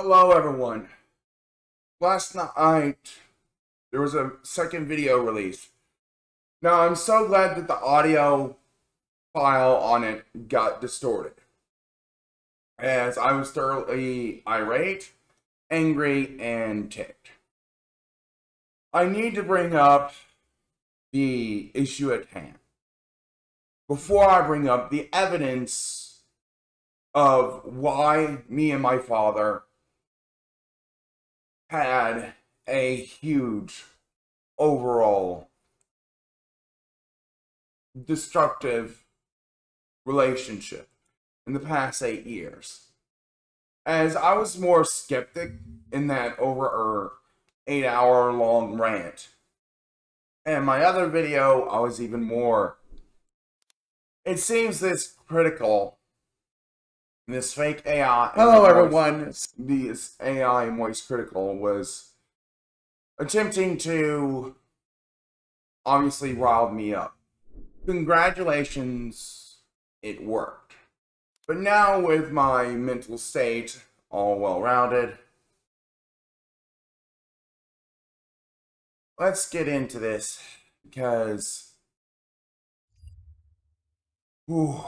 Hello everyone. Last night there was a second video release. Now I'm so glad that the audio file on it got distorted. As I was thoroughly irate, angry, and ticked. I need to bring up the issue at hand. Before I bring up the evidence of why me and my father had a huge overall destructive relationship in the past eight years. As I was more skeptic in that over eight hour long rant. And my other video, I was even more. It seems this critical this fake AI. Hello, everyone. This AI Moist Critical was attempting to obviously rile me up. Congratulations, it worked. But now, with my mental state all well rounded, let's get into this because. Whew,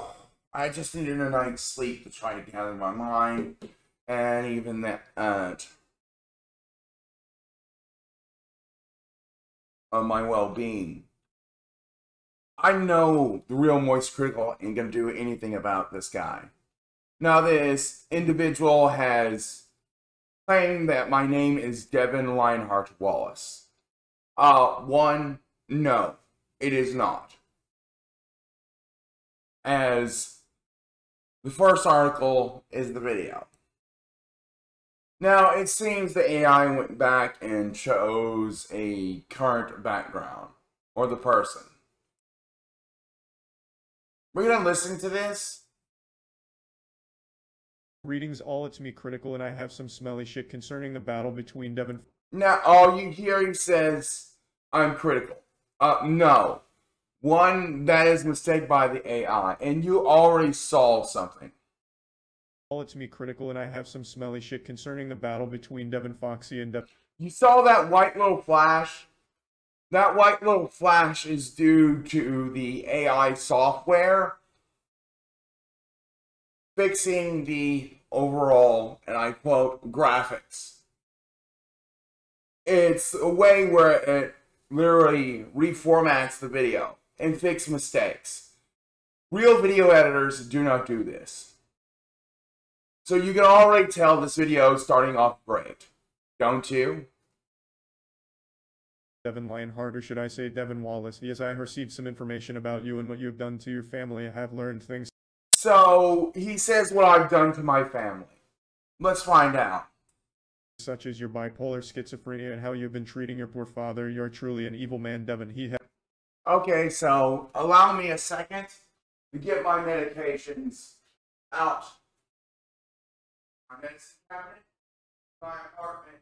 I just needed a night's sleep to try to gather my mind, and even that uh, of my well-being. I know the real Moist Critical ain't gonna do anything about this guy. Now, this individual has claimed that my name is Devin Lionheart Wallace. Uh, one, no, it is not. As the first article is the video. Now, it seems the AI went back and chose a current background, or the person. We're going to listen to this. Readings all it's me critical and I have some smelly shit concerning the battle between Devin. Now, all you hear he says, I'm critical. Uh, no. One, that is mistake by the AI, and you already saw something. All it's me critical, and I have some smelly shit concerning the battle between Devin Foxy and Dev. You saw that white little flash? That white little flash is due to the AI software fixing the overall, and I quote, graphics. It's a way where it literally reformats the video and fix mistakes. Real video editors do not do this. So you can already tell this video is starting off great, don't you? Devin Lionheart, or should I say Devin Wallace. Yes, I received some information about you and what you've done to your family. I have learned things. So he says what I've done to my family. Let's find out. Such as your bipolar schizophrenia and how you've been treating your poor father. You're truly an evil man, Devin. He Okay, so allow me a second to get my medications out. My medicine cabinet, my apartment.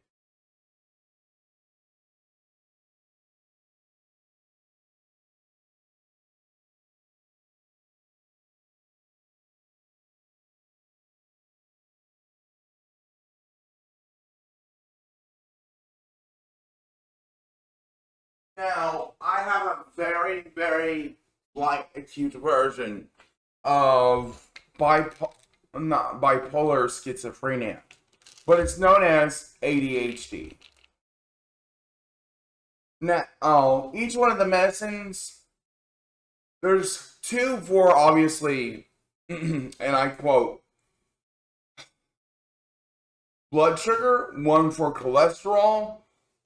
Now, I have a very, very like acute version of bipo- not bipolar schizophrenia, but it's known as ADHD. Now, oh, each one of the medicines, there's two for obviously, and I quote, blood sugar, one for cholesterol,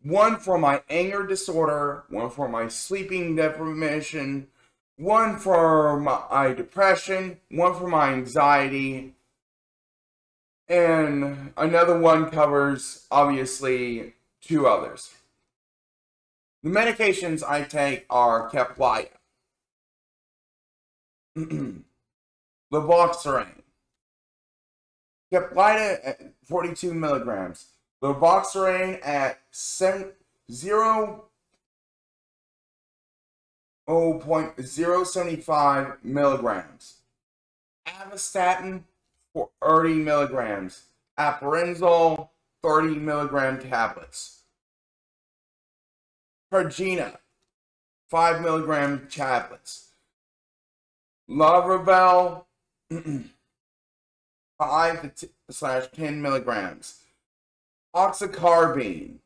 one for my anger disorder, one for my sleeping deprivation, one for my depression, one for my anxiety, and another one covers obviously two others. The medications I take are Caplyta. Lavoxerane. Caplyta at 42 milligrams. Lavoxerane at 7, 0, 0.075 milligrams. Avastatin, 30 milligrams. Aperinzole, 30 milligram tablets. Pergina, 5 milligram tablets. Laravel, 5 to slash 10 milligrams. Oxycarbine,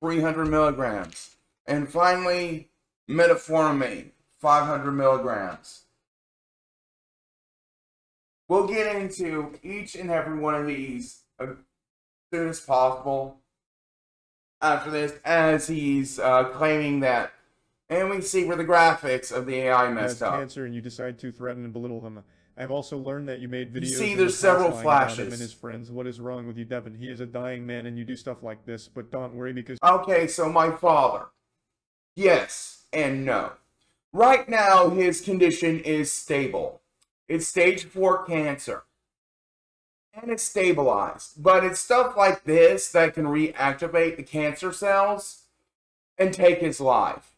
300 milligrams. And finally, metformin, 500 milligrams. We'll get into each and every one of these as soon as possible after this, as he's uh, claiming that. And we see where the graphics of the AI messed up. cancer and you decide to threaten and belittle him. I've also learned that you made videos. You see, there's the several about him flashes. and his friends. What is wrong with you, Devin? He is a dying man, and you do stuff like this. But don't worry, because Okay, so my father. Yes and no. Right now, his condition is stable. It's stage 4 cancer. And it's stabilized. But it's stuff like this that can reactivate the cancer cells and take his life.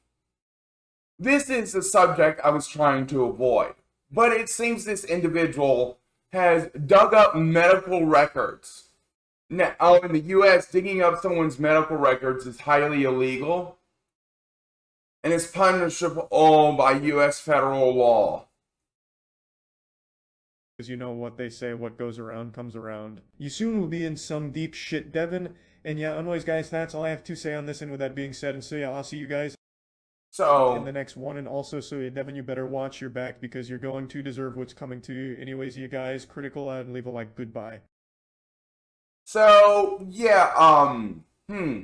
This is the subject I was trying to avoid. But it seems this individual has dug up medical records. Now, oh, in the U.S., digging up someone's medical records is highly illegal and is punishable by U.S. federal law. Because you know what they say, what goes around comes around. You soon will be in some deep shit, Devin. And yeah, anyways, guys, that's all I have to say on this. And with that being said, and so yeah, I'll see you guys in the next one. And also, so Devin, you better watch your back because you're going to deserve what's coming to you. Anyways, you guys, critical and leave a like. Goodbye. so yeah, um, hmm.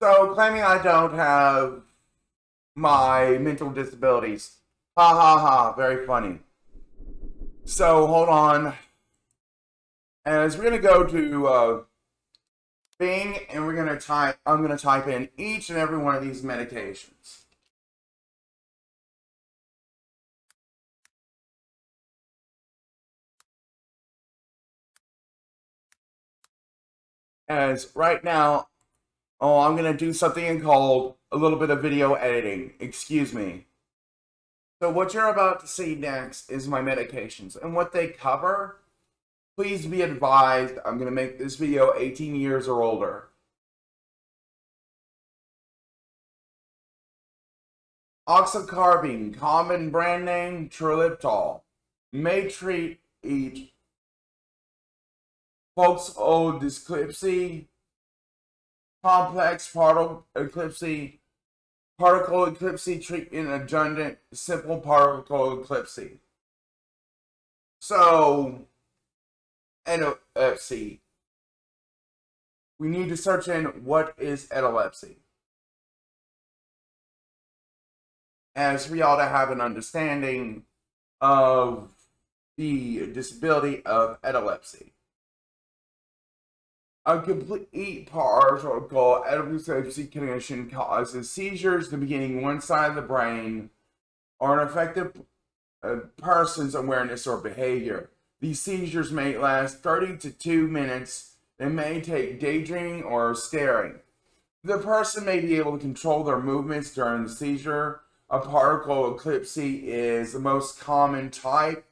So claiming I don't have my mental disabilities. Ha ha ha, very funny. So hold on. As we're gonna go to uh, Bing and we're gonna type, I'm gonna type in each and every one of these medications. As right now, oh, I'm gonna do something called a little bit of video editing. Excuse me. So what you're about to see next is my medications and what they cover. Please be advised, I'm going to make this video 18 years or older. Oxycarbine, common brand name Trileptal, may treat each phosphodisclipsy, complex particle eclipsy, particle eclipsy treatment adjunct, simple particle eclipsy. So, epilepsy. We need to search in what is epilepsy. As we ought to have an understanding of the disability of epilepsy. A complete partial epilepsy condition causes seizures, the beginning one side of the brain, or an affected uh, person's awareness or behavior. These seizures may last 30 to 2 minutes and may take daydreaming or staring. The person may be able to control their movements during the seizure. A particle eclipsy is the most common type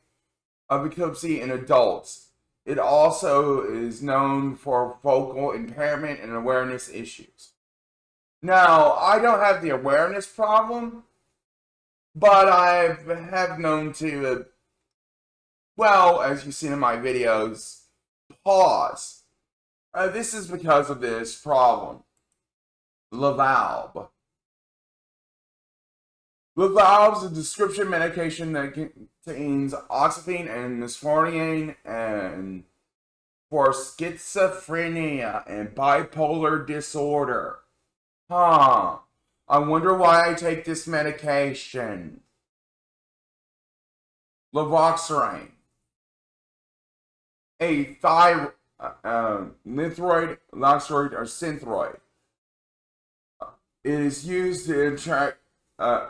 of eclipsy in adults. It also is known for focal impairment and awareness issues. Now, I don't have the awareness problem, but I have known to, well, as you've seen in my videos, pause. Uh, this is because of this problem. Lavalb. Lavalb is a description medication that contains oxyphene and misforniane and for schizophrenia and bipolar disorder. Huh. I wonder why I take this medication. Lavoxerine. A thyroid, uh, uh, loxroid, or synthroid. It is used to attract, uh,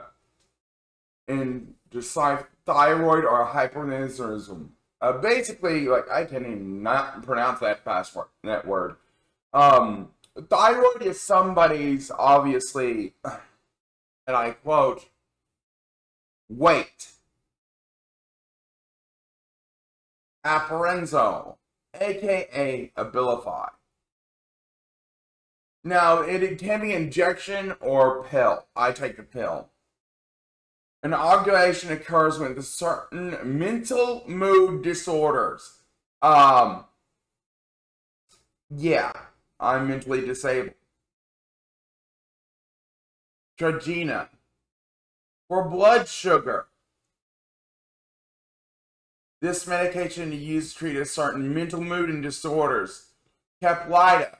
in just thyroid or hyperthyroidism. Uh, basically, like I can't even not pronounce that password that word. Um, thyroid is somebody's obviously, and I quote, weight. Aparenzo, aka Abilify. Now, it can be injection or pill. I take the pill. An ovulation occurs with certain mental mood disorders. Um, yeah, I'm mentally disabled. Tragina. For blood sugar. This medication is used to treat a certain mental mood and disorders. Caplyta.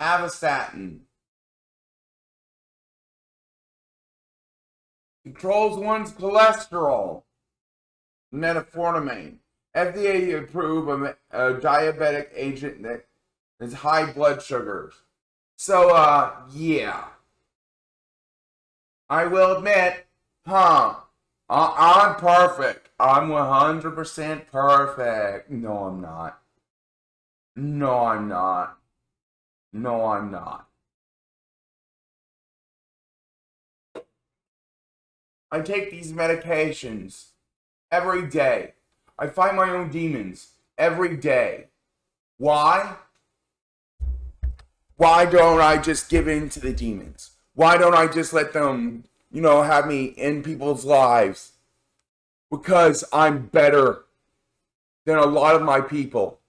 Avastatin. Controls one's cholesterol. Metformin. FDA approved a, a diabetic agent that is high blood sugars. So, uh, yeah. I will admit, huh, I'm perfect. I'm 100% perfect. No, I'm not. No, I'm not. No, I'm not. I take these medications every day. I fight my own demons every day. Why? Why don't I just give in to the demons? Why don't I just let them, you know, have me in people's lives? Because I'm better than a lot of my people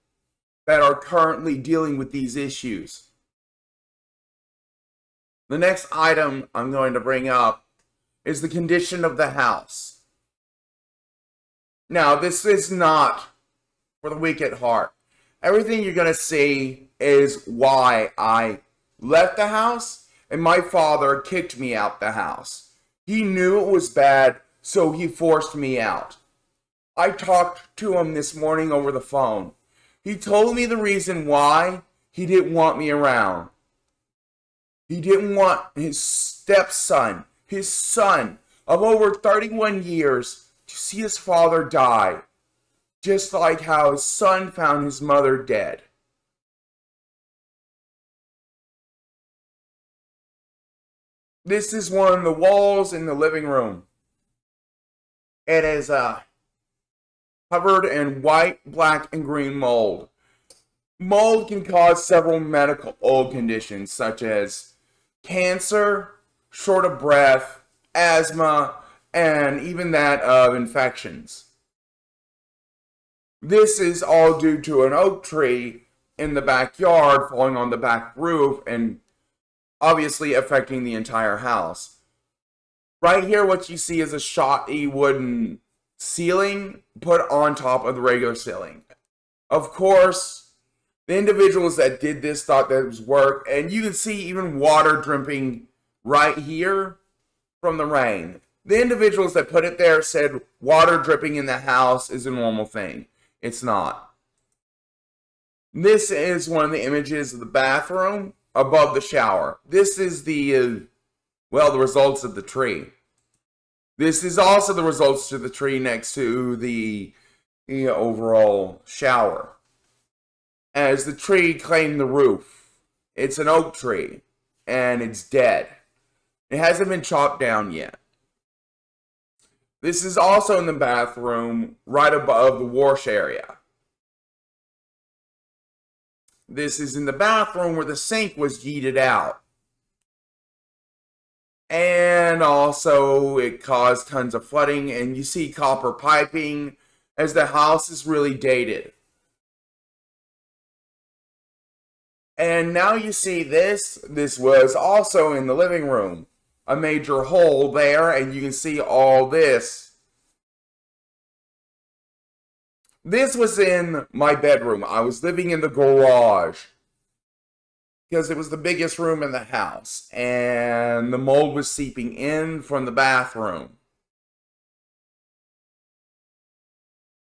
that are currently dealing with these issues. The next item I'm going to bring up is the condition of the house. Now, this is not for the weak at heart. Everything you're going to see is why I left the house and my father kicked me out the house. He knew it was bad, so he forced me out. I talked to him this morning over the phone. He told me the reason why he didn't want me around. He didn't want his stepson, his son of over 31 years, to see his father die, just like how his son found his mother dead. This is one of the walls in the living room. It is uh, covered in white, black, and green mold. Mold can cause several medical conditions such as cancer, short of breath, asthma, and even that of infections. This is all due to an oak tree in the backyard falling on the back roof and obviously affecting the entire house. Right here, what you see is a shotty wooden ceiling put on top of the regular ceiling. Of course, the individuals that did this thought that it was work, and you can see even water dripping right here from the rain. The individuals that put it there said water dripping in the house is a normal thing. It's not. This is one of the images of the bathroom above the shower. This is the, uh, well, the results of the tree. This is also the results of the tree next to the, the overall shower as the tree claimed the roof. It's an oak tree, and it's dead. It hasn't been chopped down yet. This is also in the bathroom right above the wash area. This is in the bathroom where the sink was yeeted out. And also, it caused tons of flooding, and you see copper piping as the house is really dated. And now you see this. This was also in the living room. A major hole there, and you can see all this. This was in my bedroom. I was living in the garage because it was the biggest room in the house, and the mold was seeping in from the bathroom.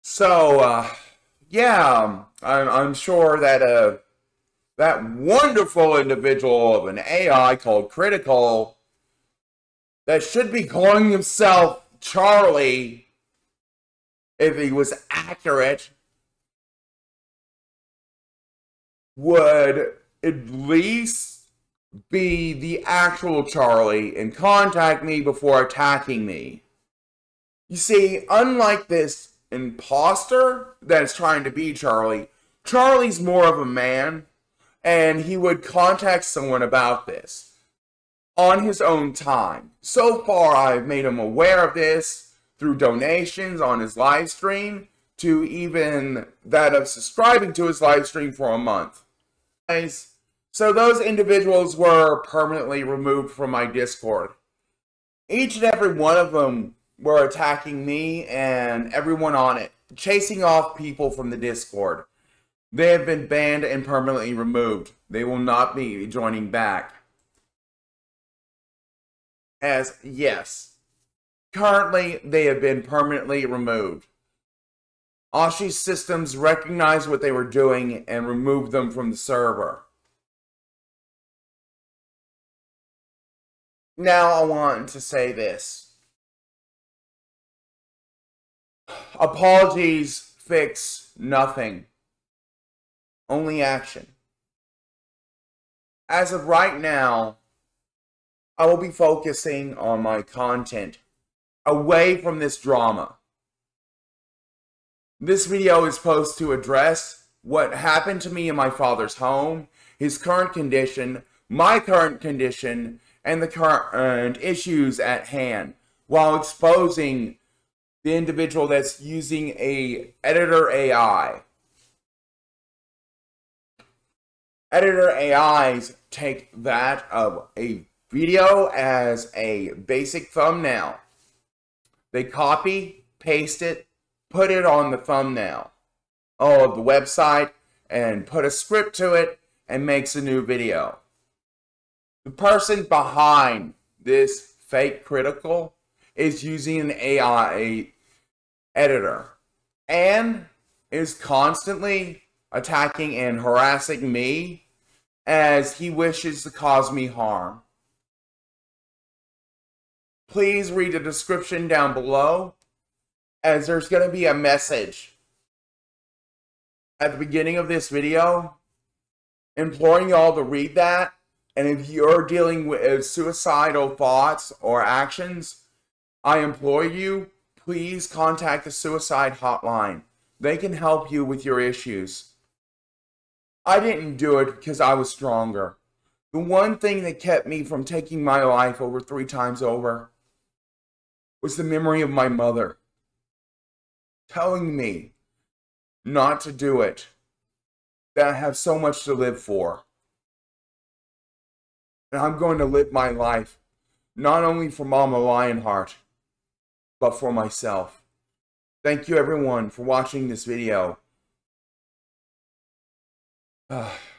So, uh, yeah, I'm, I'm sure that uh, that wonderful individual of an AI called Critical that should be calling himself Charlie, if he was accurate, would at least be the actual Charlie and contact me before attacking me. You see, unlike this imposter that's trying to be Charlie, Charlie's more of a man and he would contact someone about this on his own time. So far, I've made him aware of this through donations on his live stream to even that of subscribing to his live stream for a month. So those individuals were permanently removed from my Discord. Each and every one of them were attacking me and everyone on it, chasing off people from the Discord. They have been banned and permanently removed. They will not be joining back. As, yes, currently they have been permanently removed. Oshi's systems recognized what they were doing and removed them from the server. Now I want to say this. Apologies fix nothing. Only action. As of right now, I will be focusing on my content away from this drama. This video is supposed to address what happened to me in my father's home, his current condition, my current condition, and the current issues at hand, while exposing the individual that's using a editor AI. Editor AIs take that of a video as a basic thumbnail. They copy, paste it, put it on the thumbnail of the website, and put a script to it, and makes a new video. The person behind this fake critical is using an AI editor and is constantly attacking and harassing me as he wishes to cause me harm. Please read the description down below as there's going to be a message at the beginning of this video imploring y'all to read that. And if you're dealing with uh, suicidal thoughts or actions, I implore you please contact the suicide hotline. They can help you with your issues. I didn't do it because I was stronger. The one thing that kept me from taking my life over three times over was the memory of my mother telling me not to do it, that I have so much to live for. And I'm going to live my life not only for Mama Lionheart, but for myself. Thank you everyone for watching this video.